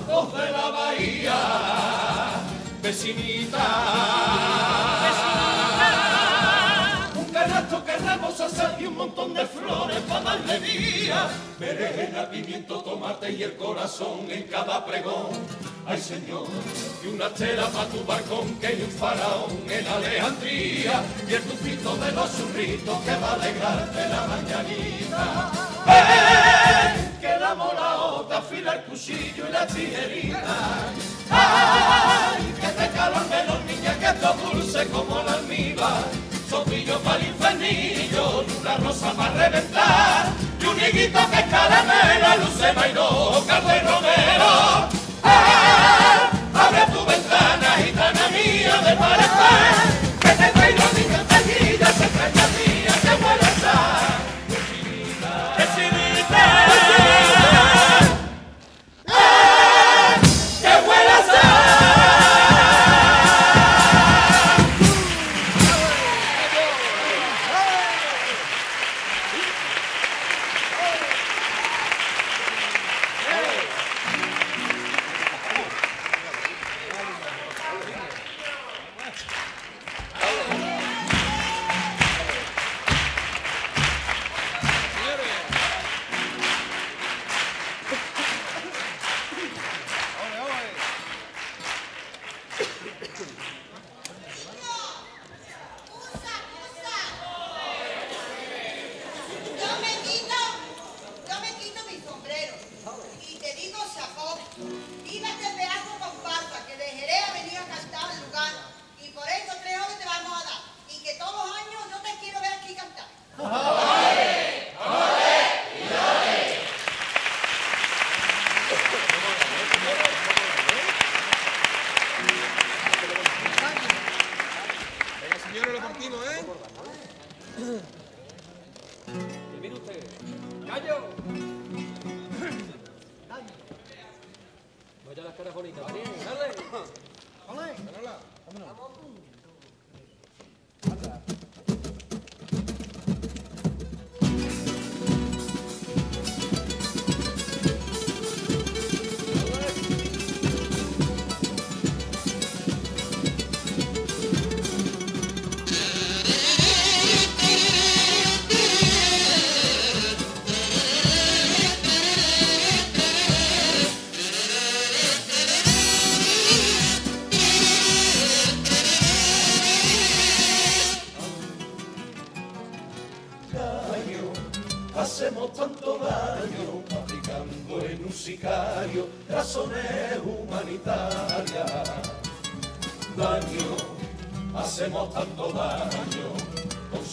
sucos de la bahía. Vecinita, un canasto que rebosa sal y un montón de flores para darle día. Berenjena, pimiento, tomate y el corazón en cada pregón. Ay Señor, y una tela para tu balcón que hay un faraón en Alejandría y el tufito de los zurritos que va a alegrarte la mañanita. ¡Ven! Que la molaota afila el cuchillo y la tijerita. ¡Ay! Que te calor menos niña que esto dulce como la almíbar. Sopillo para el infernillo una rosa para reventar. Y un higuito que es caramelo, luce caldo y romero.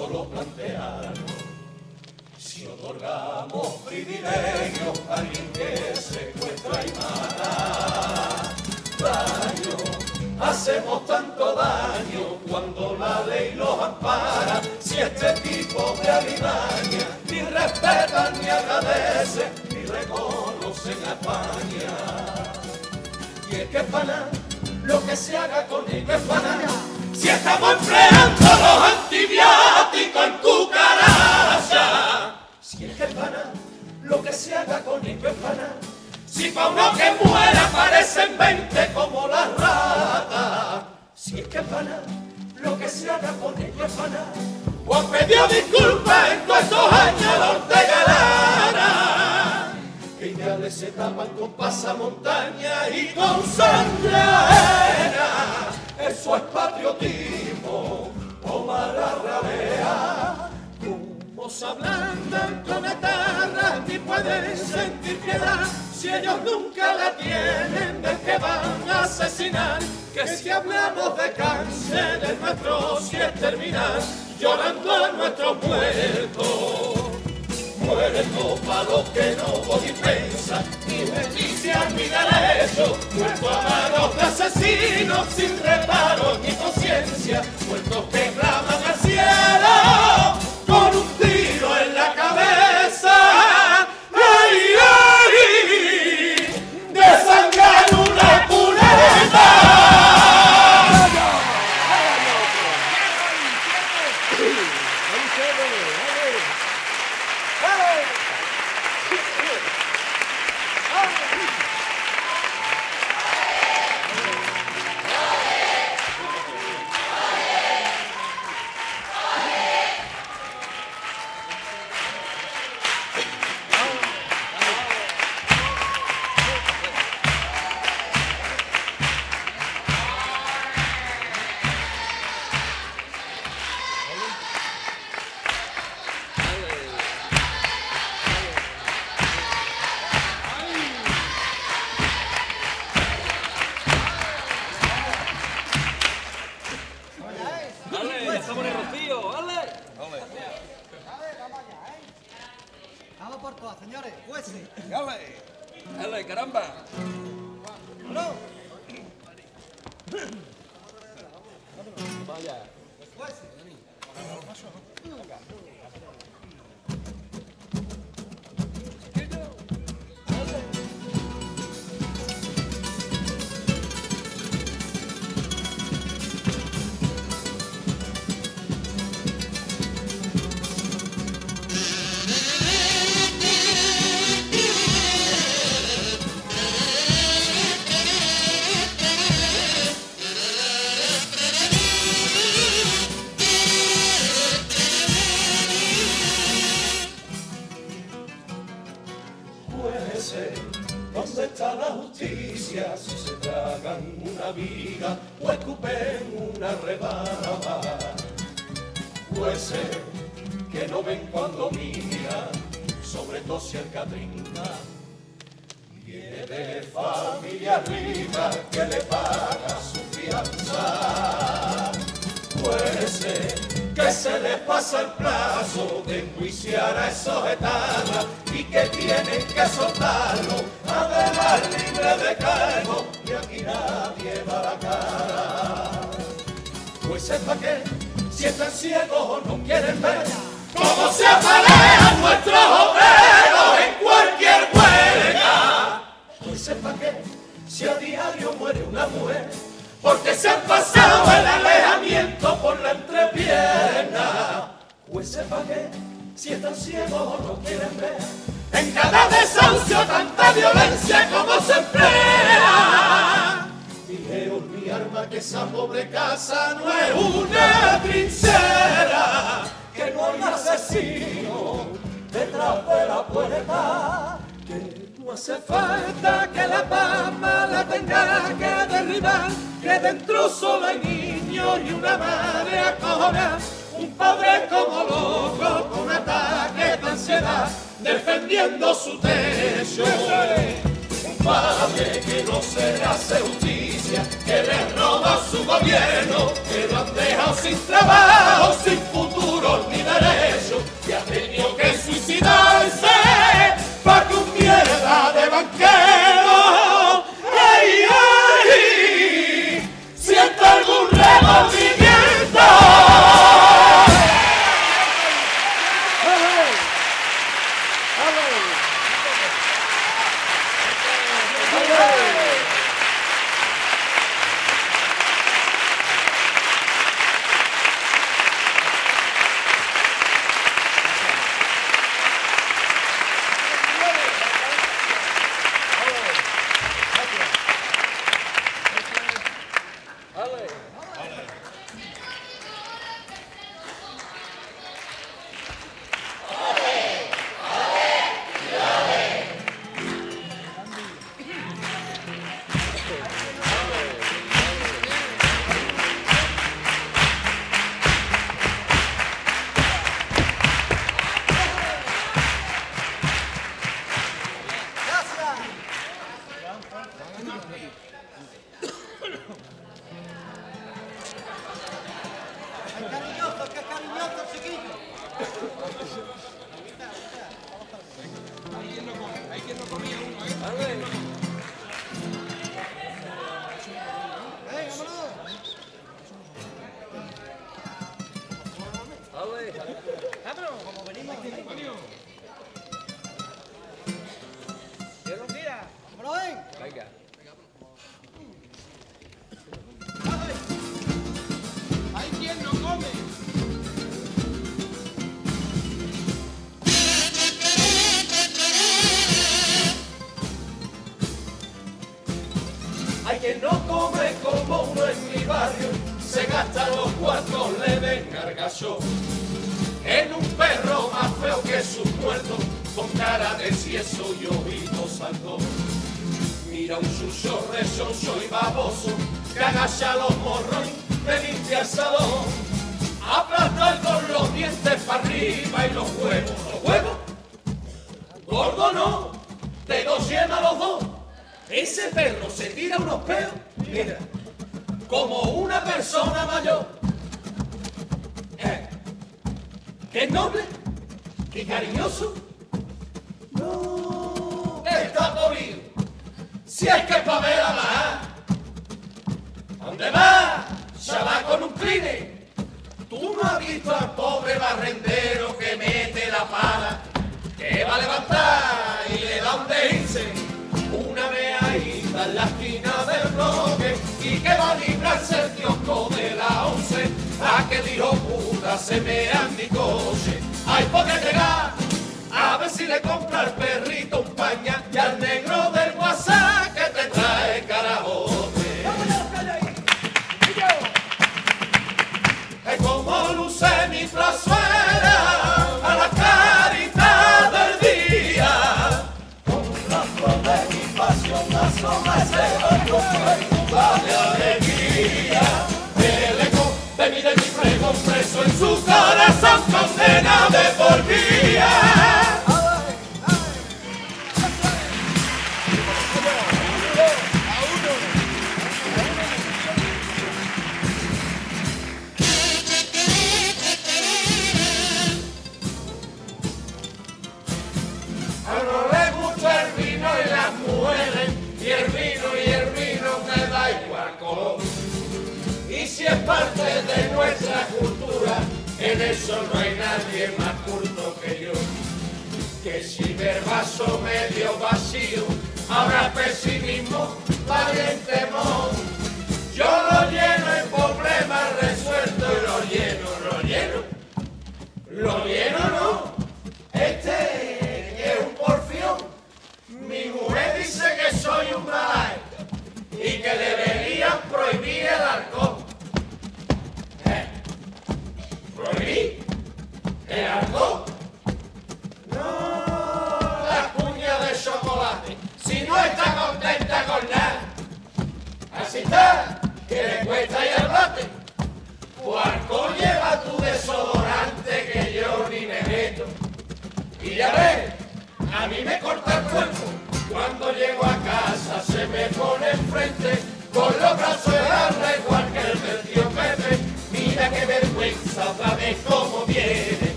Solo plantearnos. Si otorgamos privilegios a alguien que secuestra y mata, daño, hacemos tanto daño cuando la ley los ampara. Si este tipo de alimaña ni respetan ni agradecen ni reconocen a España. Y es que es pana, lo que se haga con ellos es pana. Si estamos empleando los antibióticos cucaracha. Si es que es lo que se haga con ellos es pana. Si pa' uno que muera parecen 20 como la rata. Si es que es lo que se haga con ellos es pana. Juan pidió disculpas en todos estos años de Ortega Lara que ideales se tapan con pasamontaña y con sangre. Eso es patriotismo o mala ralea. Como se ablandan con etarras ni pueden sentir piedad si ellos nunca la tienen del que van a asesinar. Que si hablamos de cáncer es nuestro si es terminar llorando a nuestros muertos muerto para los que no podéis pensar ni justicia ni derecho, muerto a manos de asesinos sin reparo ni conciencia, muertos que claman al cielo con un Pues sepa que si están ciegos no quieren ver cómo se apalean nuestros obreros en cualquier huelga. Pues sepa que si a diario muere una mujer porque se han pasado el alejamiento por la entrepierna. Pues sepa que si están ciegos no quieren ver en cada desahucio tanta violencia como se emplea. Fijaos mi arma que esa pobre casa no es una trinchera, que no hay asesino detrás de la puerta. Que no hace falta que la pama la tenga que derribar, que dentro solo hay niños y una madre acojonada, un padre como loco con ataques de ansiedad, defendiendo su techo. Un padre que no se hace justicia, que le roba su gobierno, que lo han dejado sin trabajo, sin futuro ni derecho, que ha tenido que suicidarse para que un mierda de banquero, ay, ay, sienta algún remordimiento. Gasta los cuartos, le den gargacho. En un perro más feo que sus muertos, con cara de cieso y ojitos saltos. Mira un sucio rechoncho y baboso, que agacha los morros me limpia el. Aplastar con los dientes para arriba y los huevos. ¿Los huevos? Gordo no, de dos llena los dos. Ese perro se tira unos peos, mira, como una persona mayor. Eh, que es noble y cariñoso. No, está polido Si es que pa' ver a más. ¿Dónde va? Ya va con un cline. Tú no has visto al pobre barrendero que mete la pala, que va a levantar y le da un deslice. Una meadita en la esquina del que librarse el kiosco de la once. A que dijo puta se en mi coche. Hay poder llegar a ver si le compra al perrito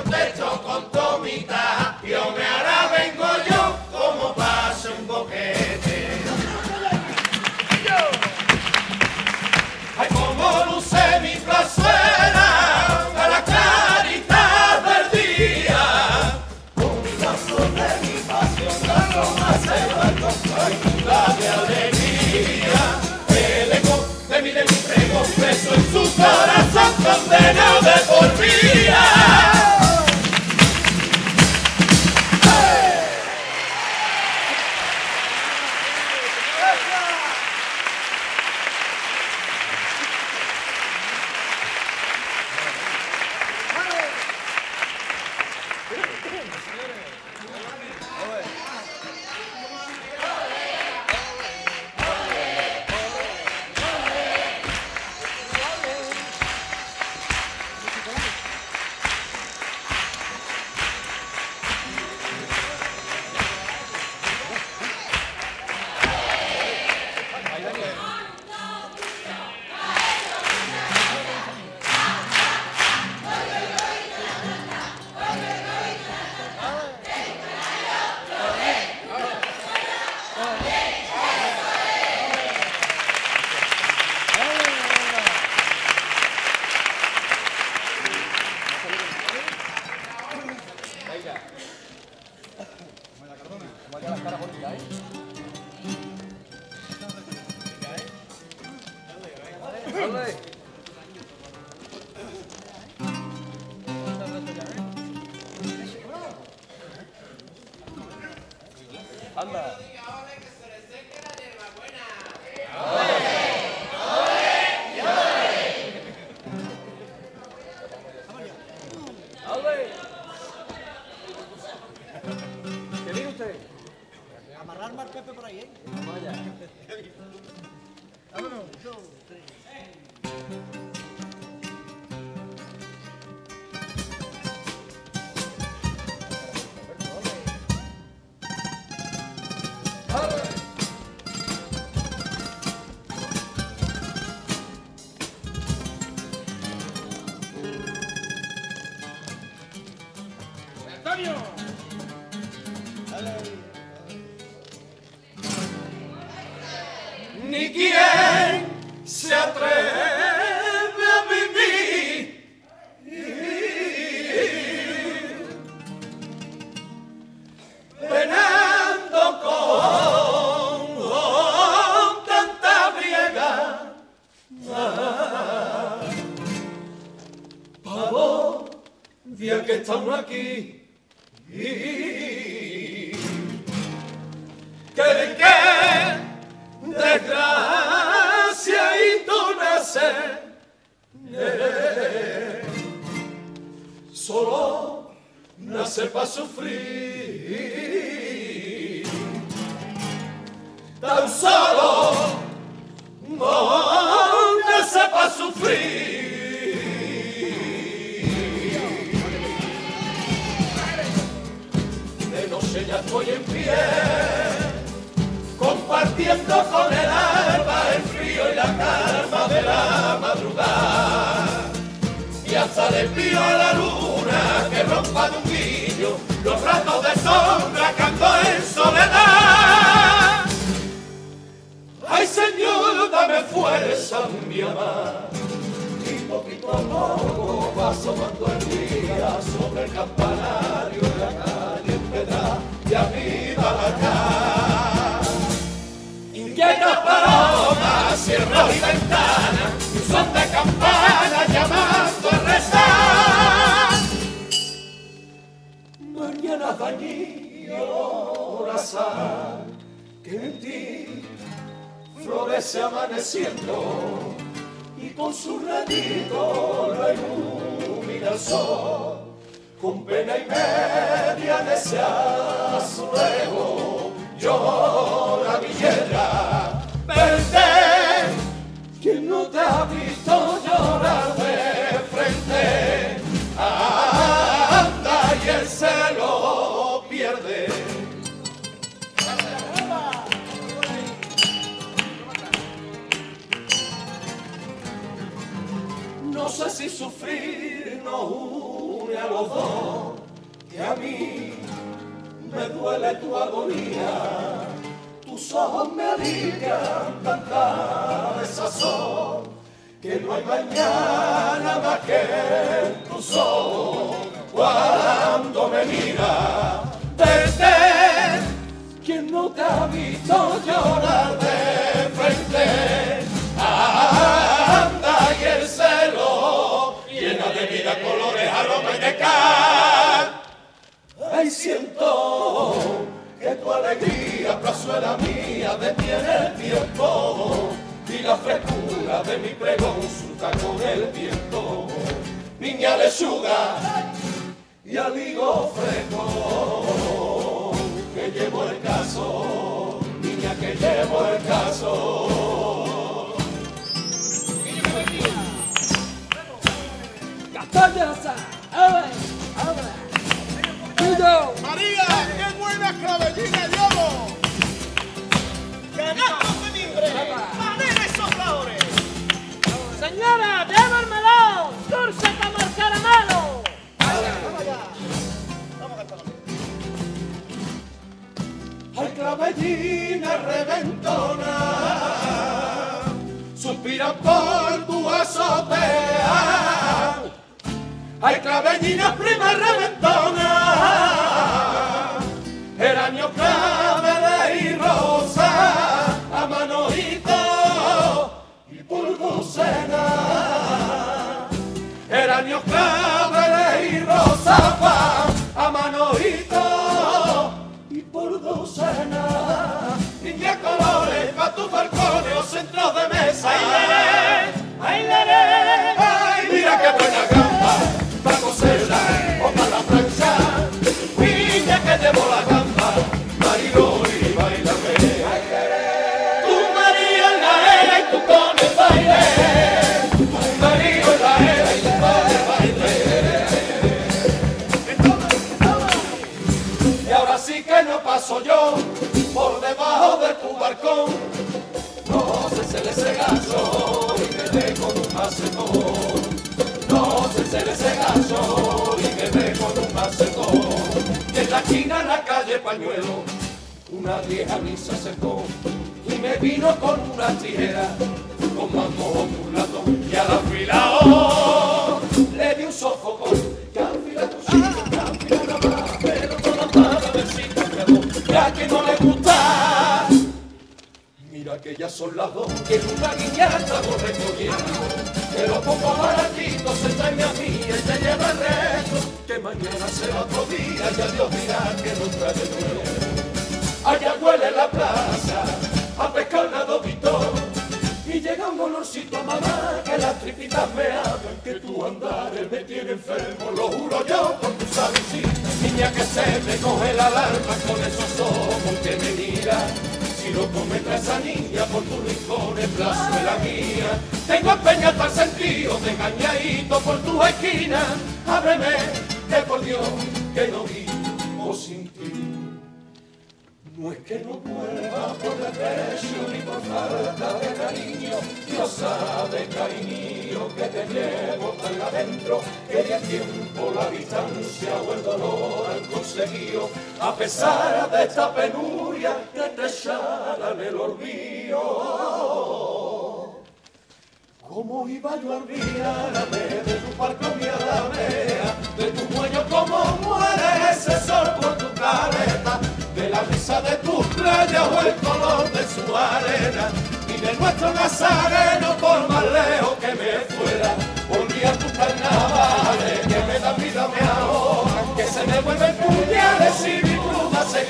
Y contesto con tomita. Yo me hará vengo yo como pase un boquete. Ay, como luce mi plazuela a la carita del día. Un lazo de mi pasión, la roma se va con la de alegría. El eco de mi de mi prego, preso en su corazón, condenado Ovo je. ¿Qué se para sufrir tan solo nace para sufrir de noche ya estoy en pie compartiendo con el alba el frío y la calma de la madrugada. Y hasta le pido a la luna que rompa de un de sombra canto en soledad. Ay Señor, dame fuerza, mi amar. Y poquito a poco va asomando el día sobre el campanario de la calle pedra y arriba la cara. Inquietas palomas, cierros y ventanas, son de Mañana daño la sal que en ti florece amaneciendo y con su radito lo ilumina el. Con pena y media desea su rego, llora Villera, verte, no hay mañana más que tus ojos cuando me mira. Desde quien no te ha visto llorar de frente, anda y el celo llena de vida, colores, aroma y de cal. Ay, siento que tu alegría, plazuela mía, detiene el tiempo y la frescura de mi pregón surca con el viento. Niña lechuga y al higo fresco, que llevo el caso, niña que llevo el caso. María, qué buena clavellina llevo. Señora, el melón, dulce como el caramelo. Ay, clavellina reventona, suspira por tu azotea. Ay, clavellina prima reventona, y rosa, pa, a manojito y por docena. Niña colores pa' tus balcones o centros de mesa. ¡Ay, leré! Calle Pañuelo, una vieja mí se acercó y me vino con una tijera, con mambo latón y al afilado le di un sofocón. Que afila tu sitio, que afila una más, pero toda si te quedó, ya que no le gusta. Mira que ya son las dos, que en una guiñata estamos recogiendo. Que lo pongo baratito, se trae a mí y te mañana será otro día, ya Dios dirá que no trae de nuevo. Allá huele la plaza, a pescar nado Y llega un olorcito a mamá, que las tripitas me hablan, que tu andares me tiene enfermo, lo juro yo por tu sabiduría. Niña que se me coge la alarma con esos ojos que me mira. Si lo cometa esa niña por tu rincón en plazo de la mía, tengo empeñado para sentido de engañadito por tu esquina. Ábreme, que por Dios, que no vivo sin ti. No es que no pueda por desprecio ni por falta de cariño, Dios sabe, cariño, que te llevo tan adentro, que el tiempo, la distancia o el dolor han conseguido, a pesar de esta penuria, que te echaran el olvido. ¿Cómo iba yo a olvidarme de tu parco mi alamea, de tu cuello como muere ese sol por tu careta, de la brisa de tus playas o el color de su arena, y de nuestro nazareno por más lejos que me fuera, volvía tus carnavales que me dan vida, me ahogan, que se me vuelven puñales si mi pluma se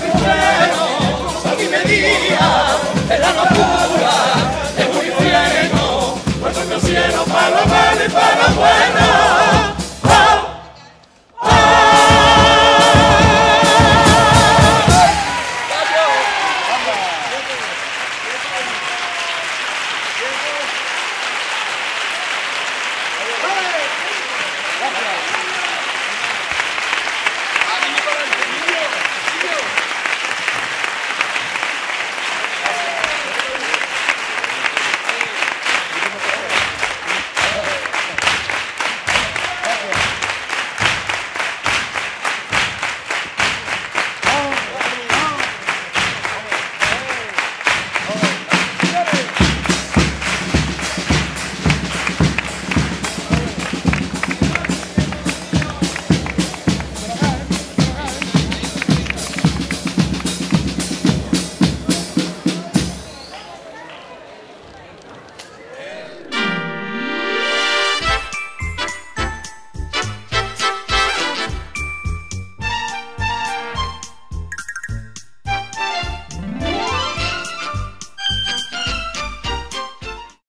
carpintero, soy de para lo malo y para lo bueno.